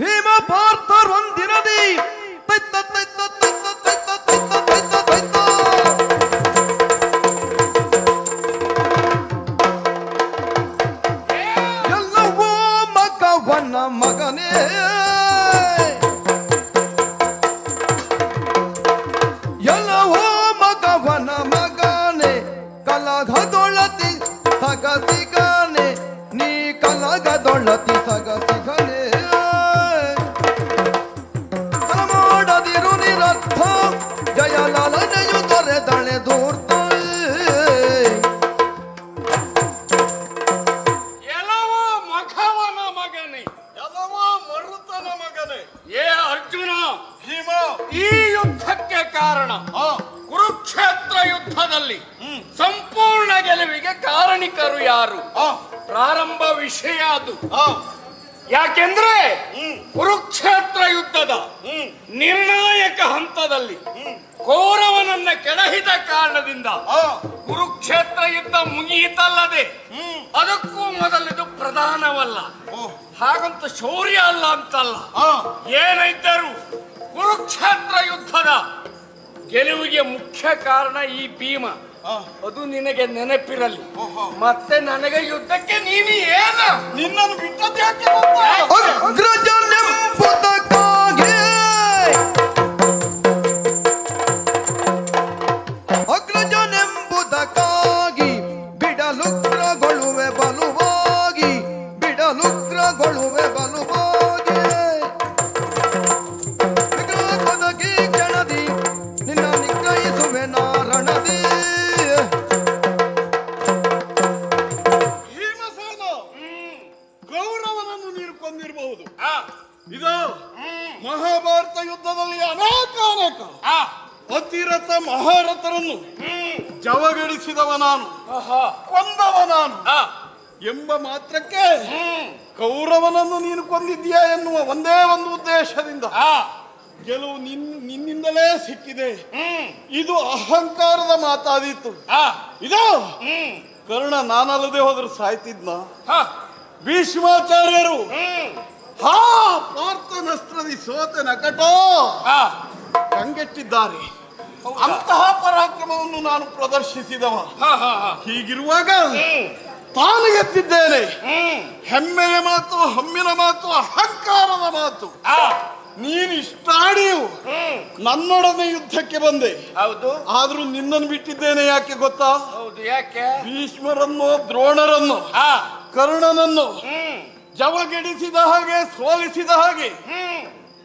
ಭೀಮ ಪಾರ್ಥರ್ ಒಂದಿನದಿ ತೈತ್ತ ತೈತ್ತ ತೈತ್ತ ತೈತ್ತ ತೈತ್ತ ತೈತ್ತ ತೈತ್ತ ಎಲ್ಲವೋ ಮಗವನ ಮಗನೇ. ಕಾರಣ. ಆ, ಕುರುಕ್ಷೇತ್ರ ಯುದ್ಧದಲ್ಲಿ ಸಂಪೂರ್ಣ ಗೆಲುವಿಗೆ ಕಾರಣಿಕರು ಯಾರು? ಪ್ರಾರಂಭ ವಿಷಯ ಅದು. ಯಾಕೆಂದ್ರೆ ಕುರುಕ್ಷೇತ್ರ ಯುದ್ಧದ ನಿರ್ಣಾಯಕ ಹಂತದಲ್ಲಿ ಕೌರವನನ್ನ ಕೆಡಹಿದ ಕಾರಣದಿಂದ ಕುರುಕ್ಷೇತ್ರ ಯುದ್ಧ ಮುಗಿಯಿತಲ್ಲದೆ ಅದಕ್ಕೂ ಮೊದಲಿದು ಪ್ರಧಾನವಲ್ಲ. ಹಾಗಂತ ಶೌರ್ಯ ಅಲ್ಲ ಅಂತಲ್ಲ. ಆ, ಏನಿದ್ದರೂ ಕುರುಕ್ಷೇತ್ರ ಯುದ್ಧದ ಗೆಲುವಿಗೆ ಮುಖ್ಯ ಕಾರಣ ಈ ಭೀಮ. ಅದು ನಿನಗೆ ನೆನಪಿರಲಿ. ಮತ್ತೆ ನನಗೆ ಯುದ್ಧಕ್ಕೆ ನೀನು ಏನು? ನಿನ್ನನ್ನು ಬಿಟ್ಟದ್ದು ಯಾಕೆ ಮಹಾರಥರನ್ನು ಜವಗಡಿಸಿದವ ನಾನು. ಕೊಂದವ ನಾನು. ಎಂಬ ಮಾತ್ರಕ್ಕೆ ಕೌರವನನ್ನು ನೀನು ಕೊಂದಿದ್ದೀಯಾ ಎನ್ನುವ ಒಂದೇ ಒಂದು ಉದ್ದೇಶದಿಂದ ಗೆಲುವು ನಿನ್ ನಿನ್ನಿಂದಲೇ ಸಿಕ್ಕಿದೆ. ಇದು ಅಹಂಕಾರದ ಮಾತಾದೀತು. ಇದು? ಕರುಣ ನಾನಲ್ಲದೆ ಹೋದ್ರೆ ಸಾಯ್ತಿದ್ನ? ಹ, ಭೀಷ್ಮಾಚಾರ್ಯರು. ಹಾ ಪಾರ್ಥನಸ್ತ್ರದಿ ಸೋತ ನಕಟೋ ಕಂಗೆಟ್ಟಿದ್ದಾರೆ? ಅಂತಹ ಪರಾಕ್ರಮವನ್ನು ನಾನು ಪ್ರದರ್ಶಿಸಿದವ. ಹೀಗಿರುವಾಗ ತಾನು ಎತ್ತಿದ್ದೇನೆ. ಹ್ಮ್, ಹೆಮ್ಮೆಯ ಮಾತು ಹಮ್ಮಿನ ಮಾತು ಅಹಂಕಾರದ ಮಾತು. ಆ, ನೀನು ಇಷ್ಟಾಡಿಯು ನನ್ನೊಡನೆ ಯುದ್ಧಕ್ಕೆ ಬಂದೆ. ಹೌದು. ಆದ್ರೂ ನಿನ್ನನ್ನು ಬಿಟ್ಟಿದ್ದೇನೆ ಯಾಕೆ ಗೊತ್ತಾ? ಹೌದು ಯಾಕೆ? ಭೀಷ್ಮರನ್ನು ದ್ರೋಣರನ್ನು ಕರ್ಣನನ್ನು ಜವಗೆಡಿಸಿದ ಹಾಗೆ ಸೋಲಿಸಿದ ಹಾಗೆ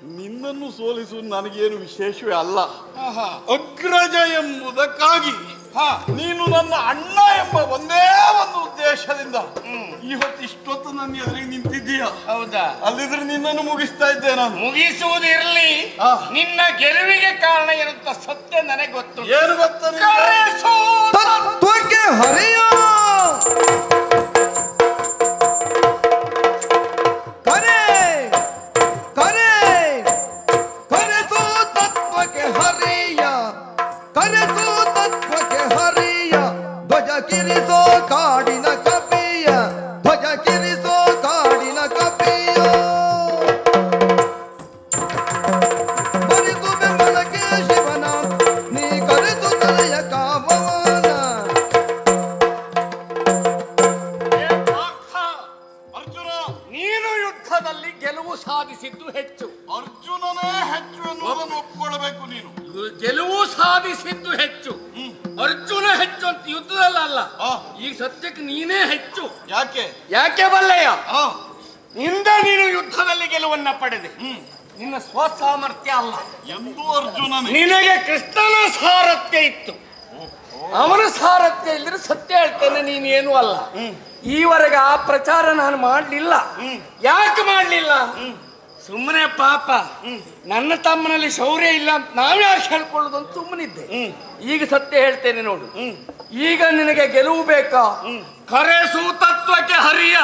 ನಿನ್ನನ್ನು ಸೋಲಿಸುವುದು ನನಗೇನು ವಿಶೇಷವೇ ಅಲ್ಲ. ಆಹಾ, ಅಗ್ರಜ ಎಂಬುದಕ್ಕಾಗಿ ಹ, ನೀನು ನನ್ನ ಅಣ್ಣ ಎಂಬ ಒಂದೇ ಒಂದು ಉದ್ದೇಶದಿಂದ ಇವತ್ತು ಇಷ್ಟೊತ್ತು ನನ್ನ ಎದುರಿಗೆ ನಿಂತಿದ್ದೀಯ. ಹೌದಾ? ಅಲ್ಲಿದ್ರೆ ನಿನ್ನನ್ನು ಮುಗಿಸ್ತಾ ಇದ್ದೆ ನಾನು. ಮುಗಿಸುವುದಿರಲಿ ಇರಲಿ. ನಿನ್ನ ಗೆಲುವಿಗೆ ಕಾರಣ ಇರುತ್ತ ಸತ್ಯ ನನಗೆ ಗೊತ್ತು. ಏನು ಗೊತ್ತು ಹರಿಯ ಒಪ್ಪಿಕೊಳ್ಳಬೇಕು ನೀನು. ಗೆಲುವು ಸಾಧಿಸಿದ್ದು ಹೆಚ್ಚು. ಅರ್ಜುನ ಹೆಚ್ಚು ಅಂತ ಯುದ್ಧದಲ್ಲ ಆ. ಈ ಸತ್ಯಕ್ಕೆ ನೀನೇ ಹೆಚ್ಚು. ಯಾಕೆ? ಯಾಕೆ ಬಲ್ಲಯ್ಯ ನಿಂದ ನೀನು ಯುದ್ಧದಲ್ಲಿ ಗೆಲುವನ್ನ ಪಡೆದೆ. ನಿನ್ನ ಸ್ವಸಾಮರ್ಥ್ಯ ಅಲ್ಲ. ಎಂದು ಅರ್ಜುನ ನಿನಗೆ ಕೃಷ್ಣನ ಸಾರಥ್ಯ ಇತ್ತು. ಅವನ ಸಾರಥ್ಯ ಇಲ್ಲದ್ರೆ ಸತ್ಯ ಹೇಳ್ತೇನೆ ನೀನೇನು ಏನು ಅಲ್ಲ. ಈವರೆಗೆ ಆ ಪ್ರಚಾರ ನಾನು ಮಾಡಲಿಲ್ಲ. ಯಾಕೆ ಮಾಡಲಿಲ್ಲ? ಸುಮ್ಮನೆ ಪಾಪ. ನನ್ನ ತಮ್ಮನಲ್ಲಿ ಶೌರ್ಯ ಇಲ್ಲ ಅಂತ ನಾವ್ಯಾಕೆ ಹೇಳ್ಕೊಳ್ಳೋದು ಅಂತ ಸುಮ್ಮನಿದ್ದೆ. ಈಗ ಸತ್ಯ ಹೇಳ್ತೇನೆ ನೋಡು. ಈಗ ನಿನಗೆ ಗೆಲುವು ಬೇಕಾ? ಕರೆ ಸೂತತ್ವಕ್ಕೆ ಹರಿಯ.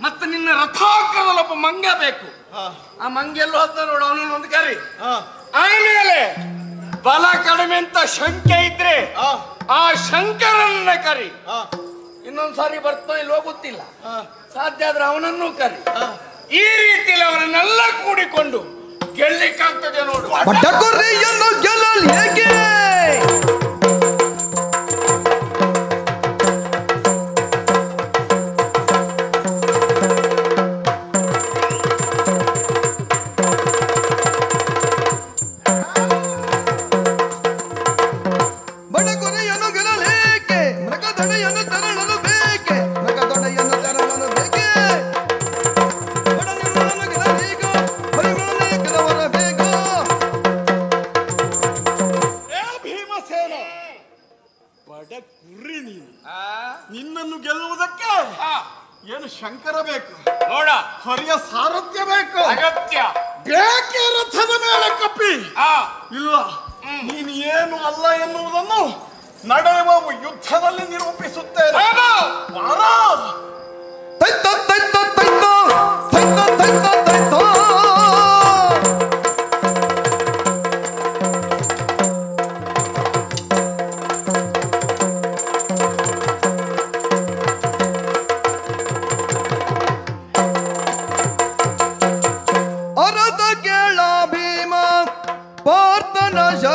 ಮತ್ತೆ ನಿನ್ನ ರಥಾಗ್ರದಲ್ಲಿ ಒಬ್ಬ ಮಂಗ ಬೇಕು. ಆ ಮಂಗ ಎಲ್ಲೋ ಹೋದ ನೋಡು ಅವನನ್ನು ಒಂದು ಕರಿ. ಆಮೇಲೆ ಬಲ ಕಡಿಮೆ ಅಂತ ಶಂಕೆ ಇದ್ರೆ ಆ, ಶಂಕರನ್ನ ಕರಿ. ಇನ್ನೊಂದ್ಸಾರಿ ಬರ್ತೋ ಇಲ್ವೋ ಗೊತ್ತಿಲ್ಲ. ಸಾಧ್ಯ ಆದ್ರೆ ಅವನನ್ನು ಕರಿ. ಈ ರೀತಿಯಲ್ಲಿ ಅವರನ್ನೆಲ್ಲ ಕೂಡಿಕೊಂಡು ಗೆಲ್ಲಿಕ್ಕಾಗ್ತದೆ ನೋಡು. ಗೆಲ್ಲಲು ಹೇಗೆ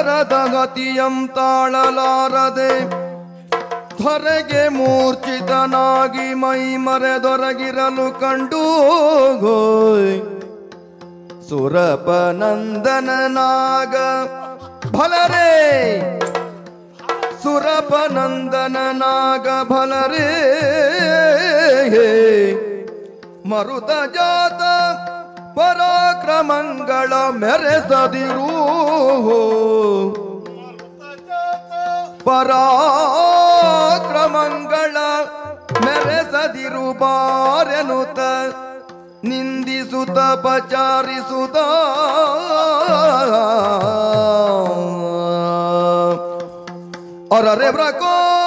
ಶರದ ಗತಿಯಂ ತಾಳಲಾರದೆ, ಧರೆಗೆ ಮೂರ್ಛಿತನಾಗಿ ಮೈ ಮರೆದೊರಗಿರಲು ಕಂಡು ಗೋಯ್ ಸುರಪನಂದನನಾಗ ನಂದನನಾಗ ಭಲರೇ! ಸುರಪ ನಂದನನಾಗ ಭಲರೇ ಮರುತ ಜಾತ ಪರಾಕ್ರಮಂಗಳ ಮೆರೆಸದಿರು. ಪರಾಕ್ರಮಗಳ ಮೆರೆಸದಿರು ಬಾರೆನುತ. ನಿಂದಿಸುತ್ತ ಪಚಾರಿಸುತ್ತ ಅರರೆ ಪ್ರಕೋದರ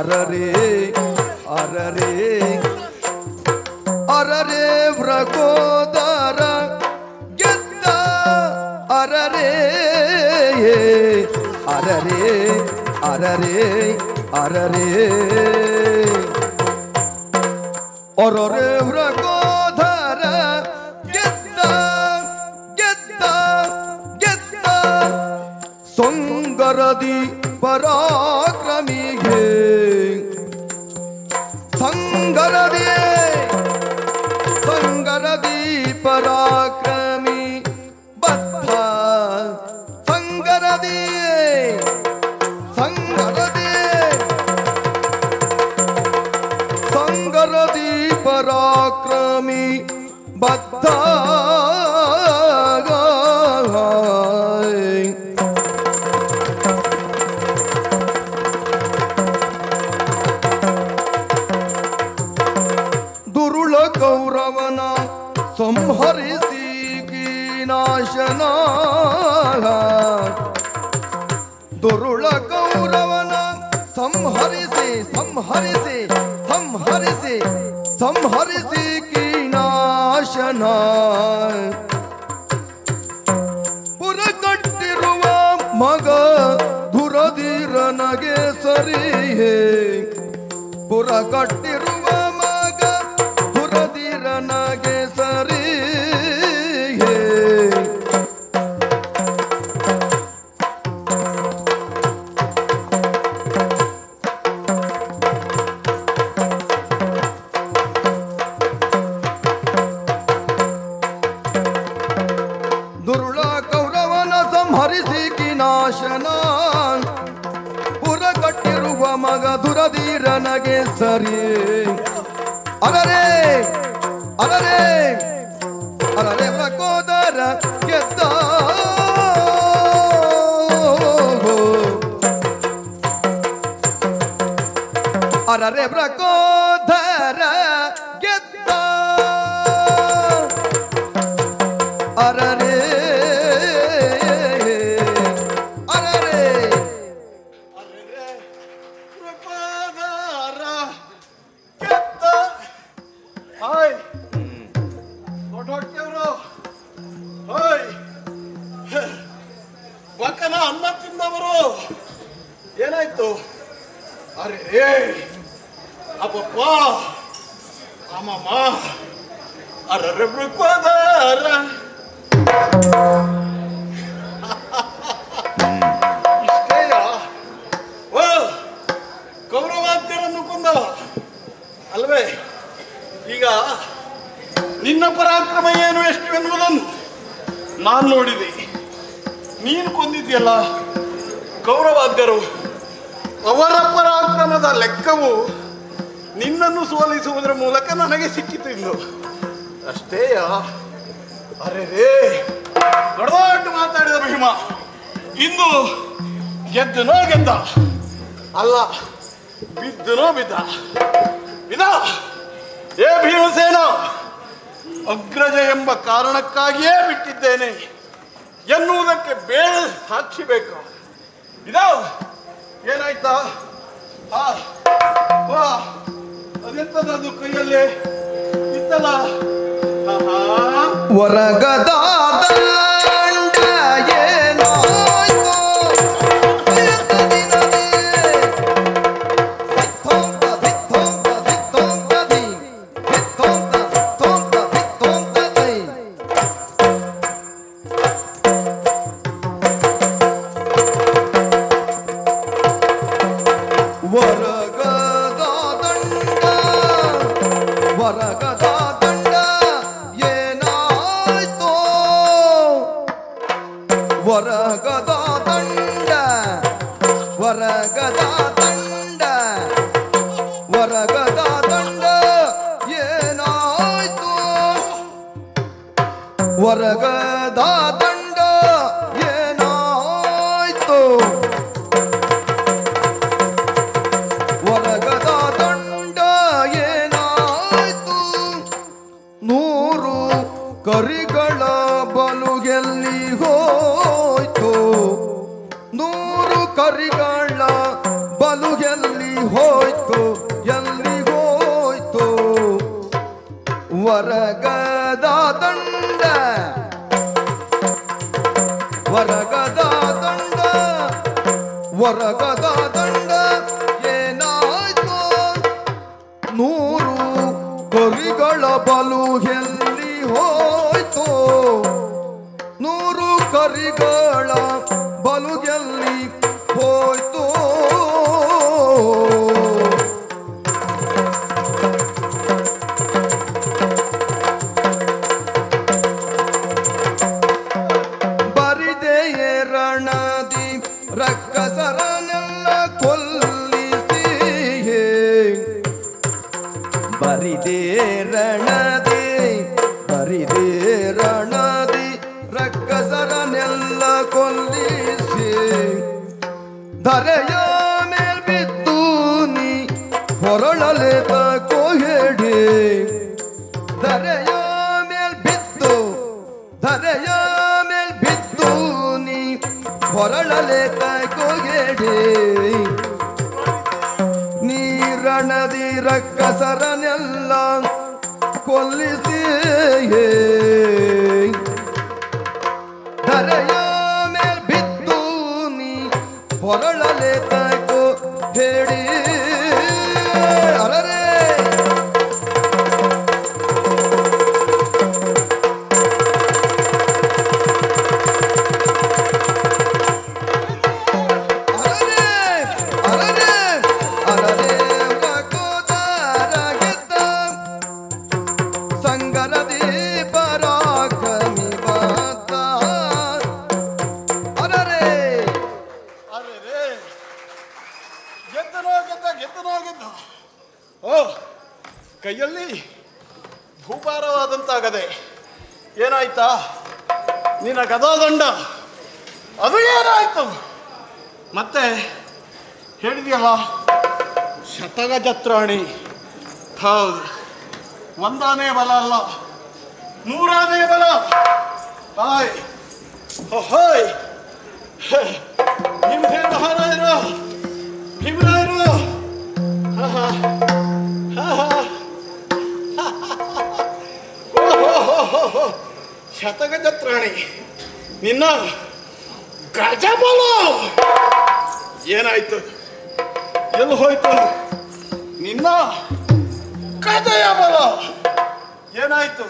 ಅರರೆ, ಅರರೇ ಅರರೇ ವ್ರಕೋದರ ಗೆದ್ದ ಅರರೇ ಅರರೇ ಅರರೇ ಅರರೇ. ಅರರೇ ವ್ರಕೋದರ ಗೆದ್ದ ಗೆದ್ದ ಗೆದ್ದ. ಸೊಂಗರದಿ स्वामी बता दुरुल गौरवना की नाशना दुरुल गौरवना संहरिसी संहरिसी संहरिसी संहरिसी ಕೀನಾಶನ ಪುರ ಕಟ್ಟಿರುವ ಮಗ ಧುರಧೀರನಗೆ ಸರಿಯೇ ಪುರ ಕಟ್ಟಿರುವ ಕಿನಾಶನ ಪುರ ಕಟ್ಟಿರುವ ಮಗ ದುರದೀರನಗೆ ಸರಿ. ಅರರೆ ಅರರೆ ಅರರೆ ಮಗೋದರ ಗೆದ್ದ. ಅರರೆ ಪ್ರಕೋದರ ಇಷ್ಟೇಯ ಓ ಕೌರವಾದ್ಯರನ್ನು ಕೊಂದವ. ಅಲ್ವೇ? ಈಗ ನಿನ್ನ ಪರಾಕ್ರಮ ಏನು ಎಷ್ಟು ಎನ್ನುವುದನ್ನು ನಾನು ನೋಡಿದೆ. ನೀನು ಕೊಂದಿದ್ಯಲ್ಲ ಕೌರವಾದ್ಯರು ಅವರ ಪರಾಕ್ರಮದ ಲೆಕ್ಕವು ನಿನ್ನನ್ನು ಸೋಲಿಸುವುದರ ಮೂಲಕ ನನಗೆ ಸಿಕ್ಕಿತು ಇಂದು. ಅಷ್ಟೇಯ ಅರೆ ರೇ. ದೊಡ್ಡ ಮಾತಾಡಿದ ಭೀಮ ಇಂದು ಗೆದ್ದನೋ ಗೆದ್ದ. ಅಲ್ಲ ಬಿದ್ದನೋ ಬಿದ್ದ. ಬಿದ ಏ ಭೀಮಸೇನ, ಅಗ್ರಜ ಎಂಬ ಕಾರಣಕ್ಕಾಗಿಯೇ ಬಿಟ್ಟಿದ್ದೇನೆ. ಎನ್ನುವುದಕ್ಕೆ ಬೇರೆ ಸಾಕ್ಷಿ ಬೇಕು? ಇದ ಏನಾಯ್ತಾ? ಅದೆಂತದದು ಕೈಯಲ್ಲಿ? ಇತ್ತಲ್ಲ ಆಹಾ. ಹೊರಗದ ದಂಡ. ವರಗದ ದಂಡ. ವರಗದ ದಂಡ ಏನಾಯ್ತು? ನೂರು ಕರಿಗಳ ಬಲು ಎಲ್ಲಿ ಹೋಯ್ತು? ನೂರು ಕರಿಗಳ ಹೊರಳಲೆ ಕೋಗೆಡಿ ನೀರಣದಿ ರಕ್ಕಸರನೆಲ್ಲ ಕೊಲ್ಲಿಸಿ ಧರೆಯ ಮೇಲ್ ಬಿದ್ದು ನೀ ಹೊರಳಲೆ ಹೇಳಿದೆಯಲ್ಲ ಶತಗ ಜತ್ರಾಣಿ ಹೌದು ಒಂದಾನೇ ಬಲ ಅಲ್ಲ. ನೂರಾನೇ ಬಲ. ಹಾಯ್. ಹೋಯ್. ಭೀಮಸೇನ ಮಹಾರಾಜರು. ಭೀಮರಾಯರು. ಆಹಾ. ಆಹಾ. ಓಹೋಹೋಹೋಹೋ. ಶತಗಜ ತ್ರಾಣಿ ನಿನ್ನ ಗಜಬಲ. ಏನಾಯ್ತು? ಎಲ್ಲಿ ಹೋಯ್ತು ನಿನ್ನ ಕಥೆಯ ಬಲ. ಏನಾಯ್ತು?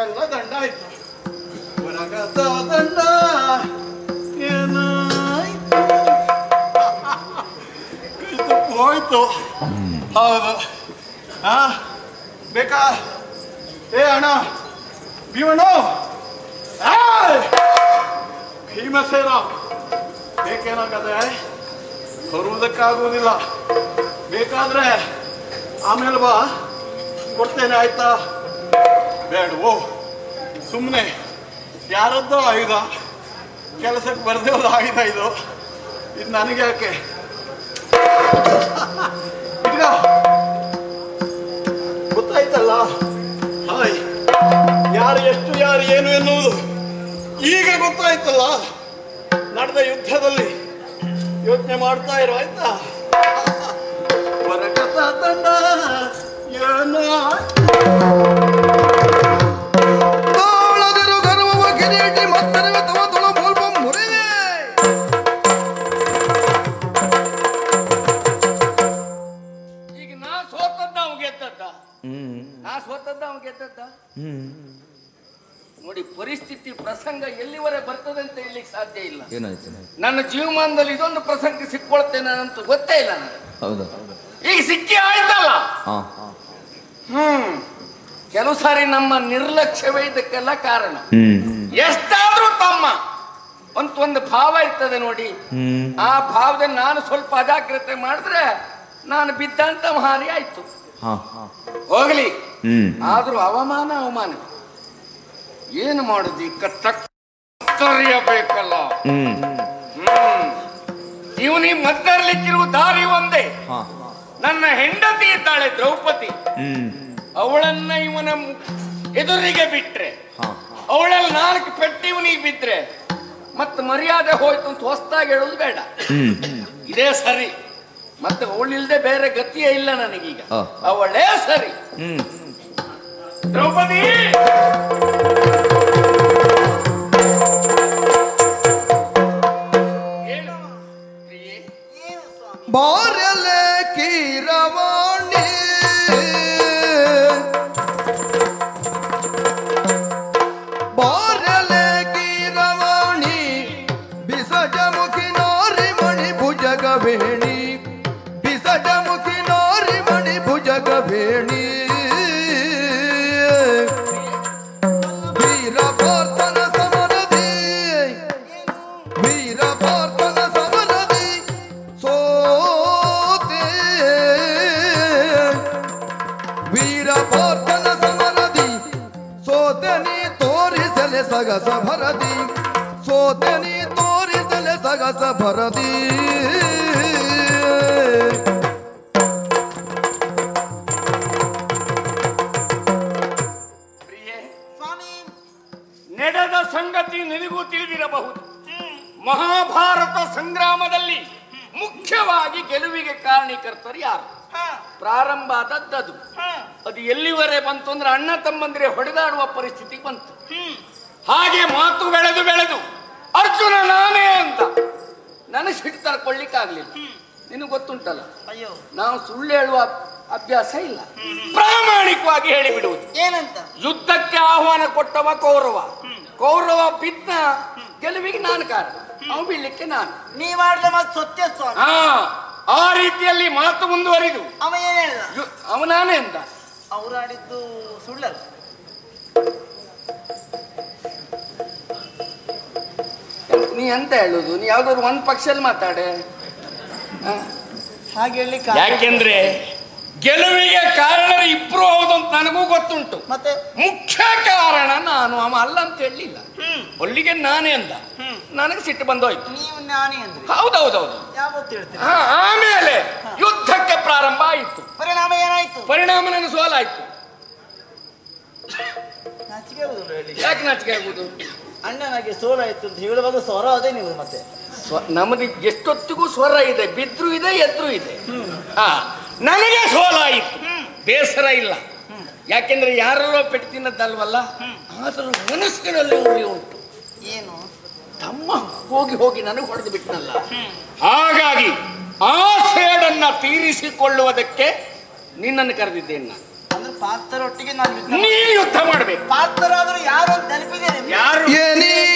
ಎಲ್ಲ ದಂಡ ಆಯ್ತು. ಹೊರಗದ ದಂಡ. ಏನಾಯ್ತು? ಹೋಯ್ತು. ಹೌದು. ಹಾ ಬೇಕಾ? ಏ, ಅಣ್ಣ, ಭೀಮಣ್ಣು! ಭೀಮಸೇನ. ಬೇಕೇನಾಗದೆ ಬರುವುದಕ್ಕಾಗುವುದಿಲ್ಲ. ಬೇಕಾದ್ರೆ ಆಮೇಲೆ ಬಾ. ಕೊಡ್ತೇನೆ, ಆಯ್ತಾ? ಬೇಡವೋ. ಸುಮ್ಮನೆ ಯಾರದ್ದೋ ಆಯುಧ, ಕೆಲಸಕ್ಕೆ ಬರದೇ ಹೋದ ಆಯುಧ ಇದು. ಇದು ನನಗೆ ಯಾಕೆ? ಈಗ ಗೊತ್ತಾಯ್ತಲ್ಲ? ಹಾಯ್. ಯಾರು ಎಷ್ಟು, ಯಾರು ಏನು ಎನ್ನುವುದು? ಈಗ ಗೊತ್ತಾಯ್ತಲ್ಲ? ನಡೆದ ಯುದ್ಧದಲ್ಲಿ. ಯೋಚನೆ ಮಾಡ್ತಾ ಇರೋ ಆಯ್ತಾ? ಹೊರಗತ ತಂಡ ಏನೋ ತಾಳದಿರು ಗರ್ವವ ಕಿರೀಟಿ ಮತ್ತರಿವೆ ತವ ತುಳ ಮೂಲ್ಪ ಮುರಿವೆ. ಈಗ ನಾ ಸೋತದ್ದ ಅವ್ ಗೆದ್ದದ್ದ ನಾ ಸೋತದ್ದ ಅವ್ ಗೆದ್ದದ್ದ ನೋಡಿ ಪರಿಸ್ಥಿತಿ ಪ್ರಸಂಗ ಎಲ್ಲಿವರೆ ಬರ್ತದೆ ಅಂತ ಹೇಳಲಿಕ್ಕೆ ಸಾಧ್ಯ ಇಲ್ಲ. ಏನಾಯ್ತು? ನನ್ನ ಜೀವಮಾನದಲ್ಲಿ ಇದೊಂದು ಪ್ರಸಂಗ ಸಿಕ್ಕೊಳ್ತೇನೆ ಅಂತ ಗೊತ್ತೇ ಇಲ್ಲ ಹೌದು ಹೌದಾ. ಈಗ ಸಿಕ್ಕಿ ಆಯ್ತಲ್ಲ? ಹಾ. ಹ್ಮ್. ಕೆಲವು ಸಾರಿ ನಮ್ಮ ನಿರ್ಲಕ್ಷ್ಯವೇ ಇದಕ್ಕೆಲ್ಲ ಕಾರಣ. ಎಷ್ಟಾದ್ರೂ ತಮ್ಮ. ಅಂತ ಒಂದು ಭಾವ ಇರ್ತದೆ ನೋಡಿ. ಆ ಭಾವದಲ್ಲಿ ನಾನು ಸ್ವಲ್ಪ ಅಜಾಗ್ರತೆ ಮಾಡಿದ್ರೆ ನಾನು ಬಿದ್ದಂತ ಮಹಾರಿ ಆಯ್ತು. ಹೋಗ್ಲಿ. ಹ್ಮ್. ಆದ್ರೂ ಅವಮಾನ ಅವಮಾನ. ಏನು ಮಾಡುದು? ಈ ಕತ್ತರಿಯಬೇಕಲ್ಲ ಹ್ಮ್. ಇವನಿ ಮದ್ದರ್ಲಿಕ್ಕಿರುವ ದಾರಿ ಒಂದೇ. ನನ್ನ ಹೆಂಡತಿ ಇದ್ದಾಳೆ ದ್ರೌಪದಿ. ಅವಳನ್ನ ಇವನ ಎದುರಿಗೆ ಬಿಟ್ರೆ. ಅವಳಲ್ಲಿ ನಾಲ್ಕು ಪೆಟ್ಟಿ ಇವನಿಗೆ ಬಿದ್ರೆ ಮತ್ತೆ ಮರ್ಯಾದೆ ಹೋಯ್ತು ಅಂತ ಹೊಸ್ದಾಗಿ ಹೇಳೋದು ಬೇಡ. ಇದೇ ಸರಿ. ಮತ್ತೆ ಅವಳಿಲ್ದೆ ಬೇರೆ ಗತಿಯೇ ಇಲ್ಲ ನನಗೀಗ. ಅವಳೇ ಸರಿ. ದ್ರೌಪದಿ! बोरले की रवानी। बोरले की रवानी बिसज मुखी नारी भुजग भेणी बिसज मुखी नारी भुजग भेणी ಭರದಿ ಪ್ರಿಯೆ ನಡೆದ ಸಂಗತಿ ನಿನಗೂ ತಿಳಿದಿರಬಹುದು. ಮಹಾಭಾರತ ಸಂಗ್ರಾಮದಲ್ಲಿ ಮುಖ್ಯವಾಗಿ ಗೆಲುವಿಗೆ ಕಾರಣೀಕರ್ತರು ಯಾರು? ಪ್ರಾರಂಭ ಆದದ್ದದು. ಅದು ಎಲ್ಲಿವರೆ ಬಂತು ಅಂದ್ರೆ ಅಣ್ಣ ತಮ್ಮಂದಿರೆ ಹೊಡೆದಾಡುವ ಪರಿಸ್ಥಿತಿ ಬಂತು. ಹಾಗೆ ಮಾತು ಬೆಳೆದು ಬೆಳೆದು ಅರ್ಜುನ ನಾನೇ ಅಂತ ನನಗೆ ಸಿಟ್ಟು ತಡ್ಕೊಳ್ಳಿಕ್ಕಾಗ್ಲಿಲ್ಲ ನಿನಗೆ ಗೊತ್ತುಂಟಲ್ಲ? ಅಯ್ಯೋ. ನಾವು ಸುಳ್ಳು ಹೇಳುವ ಅಭ್ಯಾಸ ಇಲ್ಲ. ಪ್ರಾಮಾಣಿಕವಾಗಿ ಹೇಳಿಬಿಡುವುದು. ಏನಂತ? ಯುದ್ಧಕ್ಕೆ ಆಹ್ವಾನ ಕೊಟ್ಟವ ಕೌರವ. ಕೌರವ ಬಿದ್ದ ಗೆಲುವಿಗೆ ನಾನು ಕಾರಣ. ಅವು ಬೀಳ್ಲಿಕ್ಕೆ ನಾನು. ನೀ ಮತ್ತೆ ಮಾತು ಸತ್ಯ ಸ್ವಾಮಿ. ಹಾ ಆ ರೀತಿಯಲ್ಲಿ ಮಾತು ಮುಂದುವರಿದು. ಅವ ಏನ್ ಹೇಳಿದ? ಅವನಾನೇ ಎಂದ. ಅವರಾಡಿದ್ದು ಸುಳ್ಳಲ್ಲ. ನೀ ಎಂತ ಹೇಳುದು ನೀ ಯಾವ್ದಾದ್ರು ಒಂದ್ ಪಕ್ಷದಲ್ಲಿ ಮಾತಾಡೆ. ಹಾ? ಹಾಗೆ ಹೇಳಲಿಕ್ಕೆ ಯಾಕೆಂದ್ರೆ ಗೆಲುವಿಗೆ ಕಾರಣ ಇಬ್ರು ಹೌದು ಅಂತ ನನಗೂ ಗೊತ್ತುಂಟು. ಮತ್ತೆ? ಮುಖ್ಯ ಕಾರಣ ನಾನು ಅವ ಅಲ್ಲ ಅಂತ ಹೇಳಲಿಲ್ಲ. ಒಳ್ಳಿಗೆ ನಾನೇ ಅಂದ. ನನಗೆ ಸಿಟ್ಟು ಬಂದೋಯ್ತು. ನೀವು ನಾನೇ ಅಂದ್ರಿ. ಹೌದೌದೌದು. ಯಾವತ್ತು ಹೇಳ್ತೀರಿ? ಹಾ, ಆಮೇಲೆ ಯುದ್ಧಕ್ಕೆ ಪ್ರಾರಂಭ ಆಯಿತು. ಪರಿಣಾಮ ಏನಾಯ್ತು? ಪರಿಣಾಮ ನನಗೆ ಸೋಲಾಯ್ತು. ನಾಚಿಕೆ ಯಾಕೆ ನಾಚಿಕೆ ಆಗುದು? ಅಣ್ಣನಾಗೆ ಸೋಲಾಯಿತು ಅಂತ ಹೇಳುವಾಗ ಸ್ವರ ಅದೇ ನೀವು ಮತ್ತೆ. ಸ್ವ- ನಮ್ಮದು ಎಷ್ಟೊತ್ತಿಗೂ ಸ್ವರ ಇದೆ ಬಿದ್ರು ಇದೆ ಎದ್ರು ಇದೆ. ಹಾ ನನಗೆ ಸೋಲಾಯಿತು ಬೇಸರ ಇಲ್ಲ. ಯಾಕೆಂದ್ರೆ ಯಾರಲ್ಲೋ ಪೆಟ್ಟು ತಿನ್ನದ್ದಲ್ವಲ್ಲ ಆದರೂ ಮನಸ್ಸಿನಲ್ಲಿ ಉರಿ ಉಂಟು. ಏನು? ತಮ್ಮ ಹೋಗಿ ಹೋಗಿ ನನಗೆ ಹೊಡೆದು ಬಿಟ್ಟನಲ್ಲ ಹಾಗಾಗಿ ಆ ಸೇಡನ್ನ ತೀರಿಸಿಕೊಳ್ಳುವುದಕ್ಕೆ ನಿನ್ನನ್ನು ಕರೆದಿದ್ದೇನೆ ನಾನು. ಅಂದ್ರೆ ಪಾತ್ರರೊಟ್ಟಿಗೆ ನಾನು ಯುದ್ಧ ನೀ ಯುದ್ಧ ಮಾಡಬೇಕು. ಪಾತ್ರರಾದ್ರೂ ಯಾರು ನೆನಪಿದ್ದೇನೆ ನೆನಪಿದೆ ಯಾರು? ಎನಿದೇನೆಂದೇ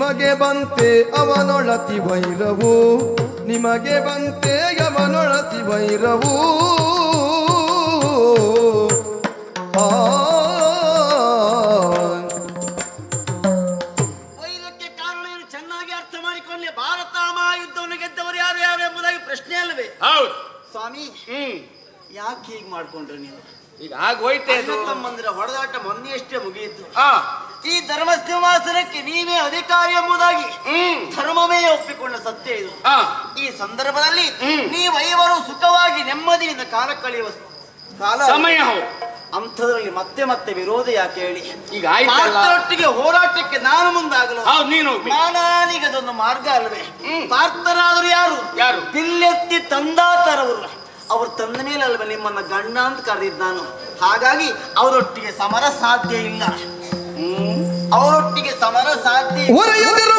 ನಿಮಗೆ ಬಂತೆ ಅವನೊಳತಿ ವೈರವು. ನಿಮಗೆ ಬಂತೆ ಅವನೊಳತಿ ವೈರವು. ಆ. ವೈರಕ್ಕೆ ಕಾರಣ ಚೆನ್ನಾಗಿ ಅರ್ಥ ಮಾಡಿಕೊಳ್ಳಿ ಭಾರತ ಮಹಾಯುದ್ಧವನ್ನು ಗೆದ್ದವರು ಯಾರು ಯಾರು ಎಂಬುದಾಗಿ ಪ್ರಶ್ನೆ ಅಲ್ವೇ ಹೌದು. ಸ್ವಾಮಿ ಹ್ಮ್. ಯಾಕೆ ಹೀಗೆ ಮಾಡ್ಕೊಂಡ್ರಿ ನೀವು? ಈಗ ಆಗೋಯ್ತೆ ತಮ್ಮಂದಿರ ಹೊಡೆದಾಟ ಮೊನ್ನೆಯಷ್ಟೇ ಮುಗಿಯಿತು. ಆ ಈ ಧರ್ಮ ಸಿಂಹಾಸನಕ್ಕೆ ನೀವೇ ಅಧಿಕಾರಿ ಎಂಬುದಾಗಿ ಧರ್ಮವೇ ಒಪ್ಪಿಕೊಂಡ ಸತ್ಯ ಇದು. ಈ ಸಂದರ್ಭದಲ್ಲಿ. ನೀವೈವರು ಸುಖವಾಗಿ ನೆಮ್ಮದಿಯಿಂದ ಕಾಲ ಕಳೆಯುವ ಕಾಲ ಸಮಯ ಅಂಥದ್ರಲ್ಲಿ ಮತ್ತೆ ಮತ್ತೆ ವಿರೋಧ ಯಾಕೆ ಹೇಳಿ? ಈಗ ಪಾರ್ಥರೊಟ್ಟಿಗೆ ಹೋರಾಟಕ್ಕೆ ನಾನು ಮುಂದಾಗಲು ನೀನು ನಾನೀಗ ಮಾನಾನಿಗೆ ಅದೊಂದು ಮಾರ್ಗ ಅಲ್ಲವೇ. ಪಾರ್ಥರಾದರು ಯಾರು? ಯಾರು? ಬಿಲ್ಲೆತ್ತಿ ತಂದಾತರವರು. ಅವರು ತಂದ ಮೇಲೆ ಅಲ್ವೇ ನಿಮ್ಮನ್ನ ಗಂಡ ಅಂತ ಕರೆದಿದ್ದು ನಾನು. ಹಾಗಾಗಿ ಅವರೊಟ್ಟಿಗೆ ಸಮರ ಸಾಧ್ಯ ಇಲ್ಲ. ಅವರೊಟ್ಟಿಗೆ ಸಮರ ಸಾಧ್ಯ ಇಲ್ಲ. ಹೊರೆಯದಿರು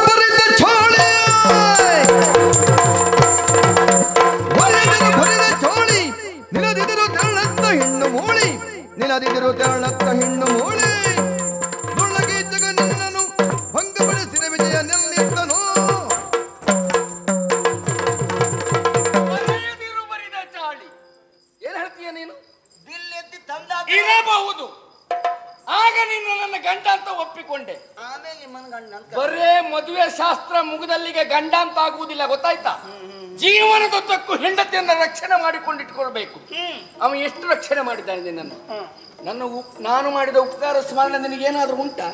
ರಕ್ಷಣೆ ಅವನು ಅವ ಎಷ್ಟು ರಕ್ಷಣೆ ಮಾಡಿದ್ದಾನೆ ನಿನ್ನನ್ನು ನನ್ನ? ಉಪ್- ನಾನು ಮಾಡಿದ ಉಪಕಾರ ಸ್ಮರಣೆ ನಿನಗೆ ಏನಾದ್ರೂ ಉಂಟಾ?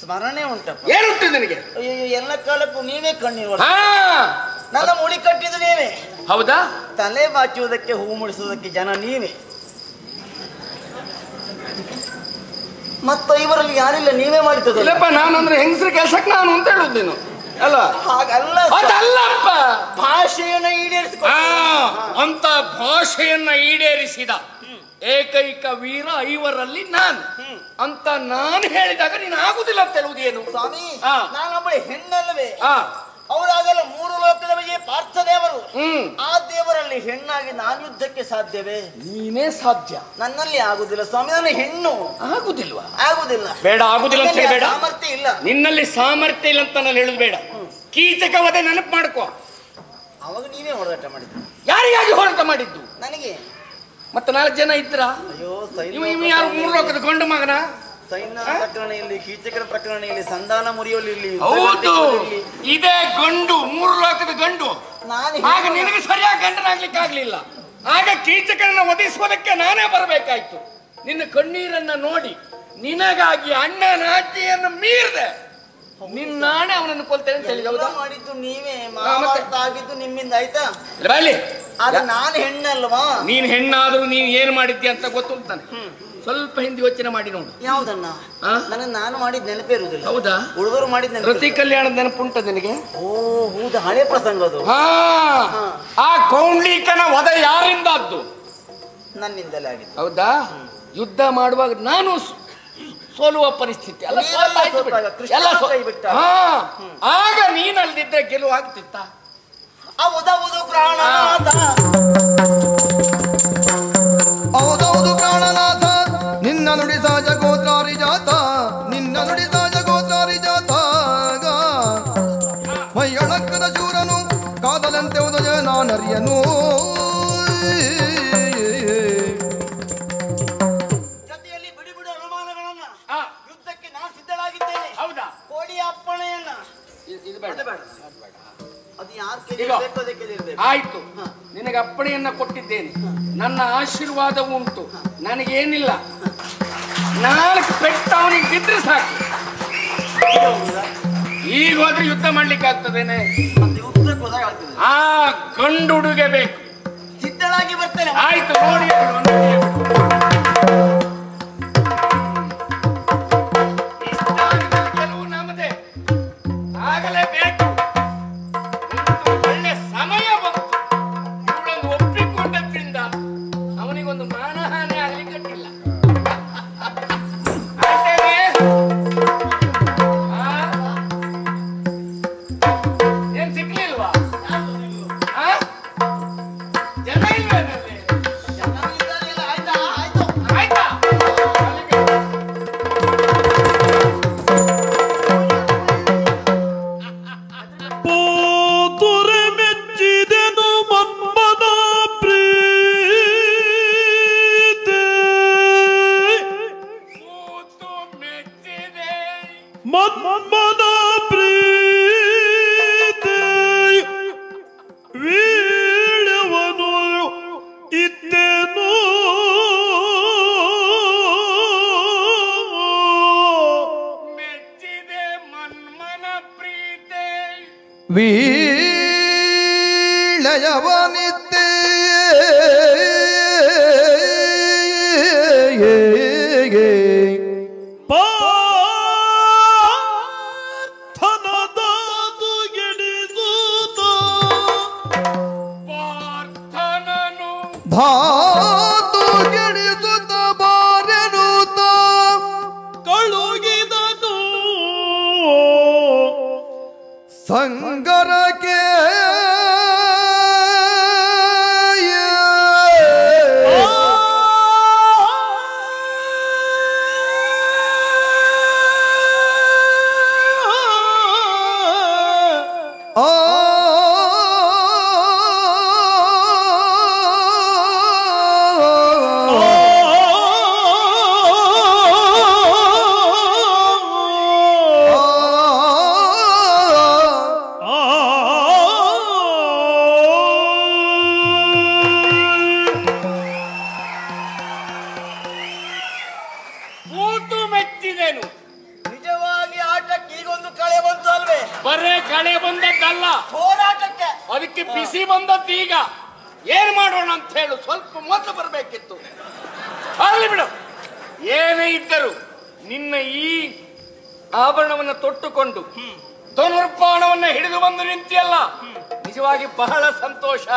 ಸ್ಮರಣೆ ಉಂಟಪ್ಪ. ಏನುಂಟು ನಿನಗೆ? ಅಯ್ಯೋ ಎಲ್ಲ ಕಾಲಕ್ಕೂ ನೀವೇ ಕಣ್ಣೀರು ನನ್ನ ಮುಳಿ ಕಟ್ಟಿದ್ದು ನೀವೇ. ಹೌದಾ? ತಲೆ ಬಾಚುವುದಕ್ಕೆ ಹೂ ಮುಡಿಸುವುದಕ್ಕೆ ಜನ ನೀವೇ. ಮತ್ತು ಇವರಲ್ಲಿ ಯಾರಿಲ್ಲ ನೀವೇ ಮಾಡಿದ್ದಲ್ಲ ಇಲ್ಲಪ್ಪ ನಾನು ಅಂದ್ರೆ ಹೆಂಗಸ್ರ ಕೆಲ್ಸಕ್ಕೆ ನಾನು ಅಂತ ಹೇಳುದು ನೀನು. ಅಲ್ಲ. ಹಾಗಲ್ಲ. ಅದಲ್ಲಪ್ಪ. ಭಾಷೆಯನ್ನು ಆ, ಅಂತ ಭಾಷೆಯನ್ನ ಈಡೇರಿಸಿದ ಏಕೈಕ ವೀರ ಐವರಲ್ಲಿ ನಾನು. ಅಂತ ನಾನು ಹೇಳಿದಾಗ ನೀನು ಆಗುದಿಲ್ಲ ಅಂತ ಹೇಳುವುದು ಏನು ಸ್ವಾಮಿ ನಾನೊಬ್ಬ ಹೆಣ್ಣಲ್ಲವೇ? ಅವರಾಗಲ್ಲ ಮೂರು ಲೋಕದ ವಿಜಯ ಪಾರ್ಥ ದೇವರು. ಹ್ಮ್. ಆ ದೇವರಲ್ಲಿ ಹೆಣ್ಣಾಗಿ ನಾನು ಯುದ್ಧಕ್ಕೆ ಸಾಧ್ಯವೇ? ನೀನೇ ಸಾಧ್ಯ. ನನ್ನಲ್ಲಿ ಆಗುದಿಲ್ಲ ಸ್ವಾಮಿ ನಾನು ಹೆಣ್ಣು. ಆಗುದಿಲ್ವಾ? ಆಗುದಿಲ್ಲ. ಬೇಡ ಆಗುದಿಲ್ಲ ಅಂತ ಬೇಡ. ಸಾಮರ್ಥ್ಯ ಇಲ್ಲ. ನಿನ್ನಲ್ಲಿ ಸಾಮರ್ಥ್ಯ ಇಲ್ಲ ಅಂತ ನಾನು ಹೇಳುದು ಬೇಡ. ಕೀಚಕ ವಧೆ ನೆನಪು ಮಾಡ್ಕೋ. ಅವಾಗ ನೀವೇ ಹೋರಾಟ ಮಾಡಿದ್ದು. ಯಾರಿಗಾಗಿ ಹೋರಾಟ ಮಾಡಿದ್ದು? ನನಗೆ. ಮತ್ತೆ ನಾಲ್ಕು ಜನ ಇದ್ರ? ಅಯ್ಯೋ ಇವ ಇವ ಯಾರು ಮೂರು ಲೋಕದ ಗಂಡು ಮಗನ? ಸೈನ್ಯ ಪ್ರಕರಣ ಇಲ್ಲಿ ಕೀಚಕರ ಪ್ರಕರಣ ಇಲ್ಲಿ ಸಂಧಾನ ಮುರಿಯೋಲಿ ಹೌದು. ಇದೇ ಗಂಡು ಮೂರು ಲೋಕದ ಗಂಡು. ನಾನು ಆಗ ನಿನಗೆ ಸರಿಯಾಗಿ ಗಂಡನಾಗ್ಲಿಕ್ಕಾಗ್ಲಿಲ್ಲ. ಆಗ ಕೀಚಕರನ್ನ ಒದಿಸುವುದಕ್ಕೆ ನಾನೇ ಬರಬೇಕಾಯ್ತು. ನಿನ್ನ ಕಣ್ಣೀರನ್ನ ನೋಡಿ ನಿನಗಾಗಿ ಅಣ್ಣನ ಅಜ್ಜಿಯನ್ನು ಮೀರಿದೆ. ನಿನ್ನಾಣೆ ಅವನನ್ನು ಕೊಲ್ತೇನೆ ಅಂತ ಹೇಳಿ ಹೌದಾ? ಮಾಡಿದ್ದು ನೀವೇ ಮತ್ತೆ? ಆಗಿದ್ದು ನಿಮ್ಮಿಂದ ಆಯ್ತಾ? ಇಲ್ಲ ಆದ್ರೆ ನಾನು ಹೆಣ್ಣಲ್ವಾ? ನೀನ್ ಹೆಣ್ಣಾದ್ರೂ ನೀನ್ ಏನ್ ಮಾಡಿದ್ಯ ಅಂತ ಗೊತ್ತುಂಟಾನೆ. ಸ್ವಲ್ಪ ಹಿಂದೆ ಯೋಚನೆ ಮಾಡಿ ನೋಡು. ಯಾವ್ದನ್ನ? ಆ? ನನಗೆ ನಾನು ಮಾಡಿದ ನೆನಪೇ ಇರುವುದಿಲ್ಲ ಹೌದಾ? ಹುಡುಗರು ಮಾಡಿದ ನೆನಪು ಪ್ರತಿ ಕಲ್ಯಾಣದ ನೆನಪುಂಟ ನಿನಗೆ? ಓ ಹೌದು ಹಳೆ ಪ್ರಸಂಗ ಅದು. ಹಾ. ಆ ಕೌಂಡ್ಲಿಕನ ಯಾರಿಂದ ಆದ್ದು ನನ್ನಿಂದಲೇ ಆಗಿದೆ ಹೌದಾ? ಯುದ್ಧ ಮಾಡುವಾಗ ನಾನು ಸೋಲುವ ಪರಿಸ್ಥಿತಿ. ಅಲ್ಲ ನೀವೆಲ್ಲ ಸೋತಾಯ್ತು ಬಿಡು. ಕೃಷ್ಣ ಎಲ್ಲ ಸೋ- ಕೈ ಬಿಟ್ಟ. ಹಾ. ಆಗ ನೀನಲ್ದಿದ್ರೆ ಗೆಲುವು ಆಗ್ತಿತ್ತ ಹೌದೌದು ಪ್ರಾಣನಾಥ ಆಯ್ತು. ನಿನಗೆ ಅಪ್ಪಣೆಯನ್ನ ಕೊಟ್ಟಿದ್ದೇನೆ. ನನ್ನ ಆಶೀರ್ವಾದವು ಉಂಟು. ನನಗೇನಿಲ್ಲ. ನಾಲ್ಕು ಪೆಟ್ಟು ಅವನಿಗೆ ಬಿದ್ರೆ ಸಾಕು. ಈಗ ಹೋದ್ರೆ ಯುದ್ಧ ಮಾಡ್ಲಿಕ್ಕೆ ಆಗ್ತದೇನೆ? ಆ ಗಂಡು ಹುಡುಗೆ ಬೇಕು. ಸಿದ್ಧಳಾಗಿ ಬರ್ತೇನೆ. ಆಯ್ತು ನೋಡಿ. we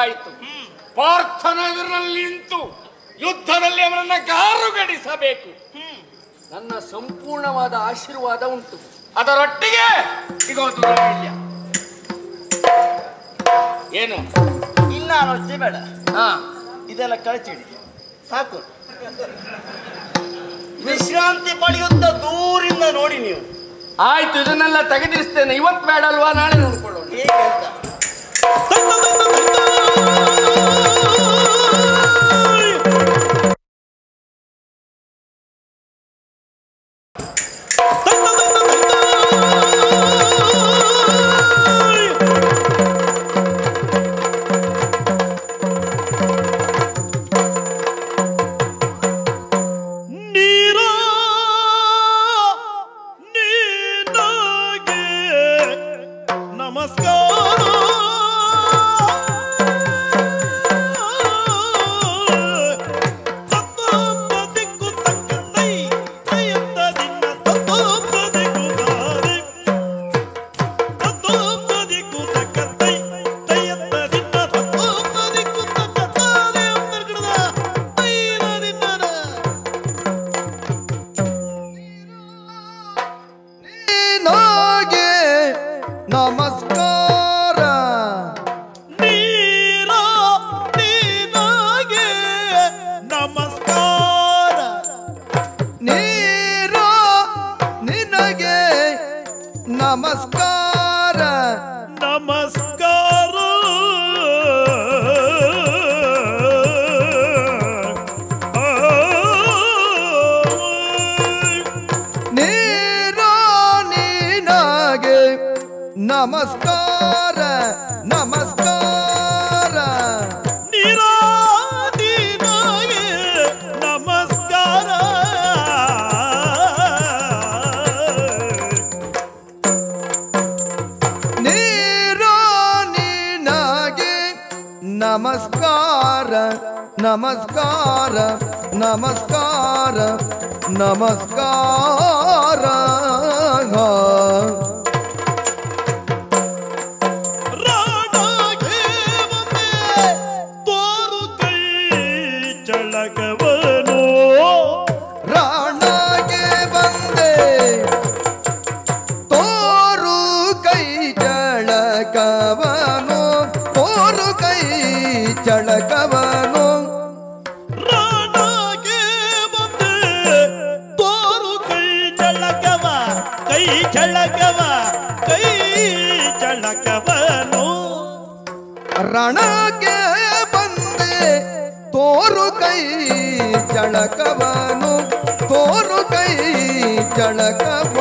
ಗೊತ್ತಾಯಿತು ಪಾರ್ಥನ ನಿಂತು ಯುದ್ಧದಲ್ಲಿ ಅವರನ್ನ ಗಾರುಗಡಿಸಬೇಕು ನನ್ನ ಸಂಪೂರ್ಣವಾದ ಆಶೀರ್ವಾದ ಉಂಟು. ಅದರೊಟ್ಟಿಗೆ ಸಿಗೋದು ಏನು? ಇಲ್ಲ ಅಷ್ಟೇ ಬೇಡ. ಹಾ. ಇದೆಲ್ಲ ಕಳಚಿಡಿ. ಸಾಕು. ವಿಶ್ರಾಂತಿ ಪಡೆಯುತ್ತ ದೂರಿಂದ ನೋಡಿ ನೀವು. ಆಯ್ತು ಇದನ್ನೆಲ್ಲ ತೆಗೆದಿರಿಸ್ತೇನೆ. ಇವತ್ತು ಬೇಡಲ್ವಾ? ನಾಳೆ ನೋಡ್ಕೊಳ್ಳೋಣ. ನಮಸ್ಕಾರ ನಮಸ್ಕಾರ. ನೀರಾದಿ ನಮಸ್ಕಾರ. ನೀರೋ ನೀನಾಗೆ ನಮಸ್ಕಾರ ನಮಸ್ಕಾರ ನಮಸ್ಕಾರ ನಮಸ್ಕಾರ. ರಣಕ್ಕೆ ಬಂದೆ. ತೋರು ಕೈ ಜಳಕವನು ತೋರು ಕೈ ಜಳಕವ